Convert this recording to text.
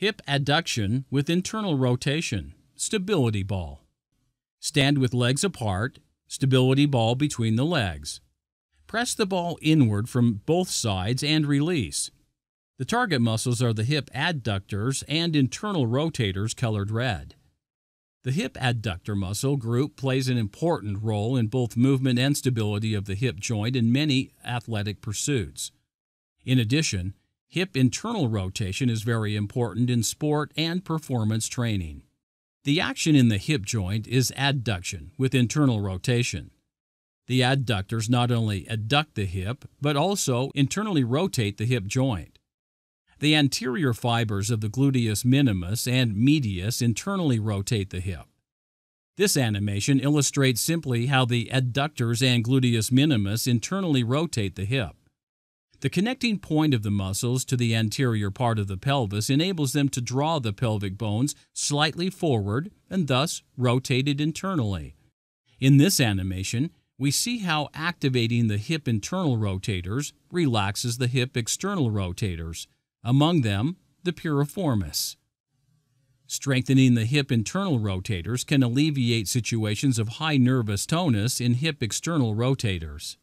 Hip adduction with internal rotation, stability ball. Stand with legs apart, stability ball between the legs. Press the ball inward from both sides and release. The target muscles are the hip adductors and internal rotators colored red. The hip adductor muscle group plays an important role in both movement and stability of the hip joint in many athletic pursuits. In addition, hip internal rotation is very important in sport and performance training. The action in the hip joint is adduction with internal rotation. The adductors not only adduct the hip, but also internally rotate the hip joint. The anterior fibers of the gluteus minimus and medius internally rotate the hip. This animation illustrates simply how the adductors and gluteus minimus internally rotate the hip. The connecting point of the muscles to the anterior part of the pelvis enables them to draw the pelvic bones slightly forward and thus rotated internally. In this animation, we see how activating the hip internal rotators relaxes the hip external rotators, among them the piriformis. Strengthening the hip internal rotators can alleviate situations of high nervous tonus in hip external rotators.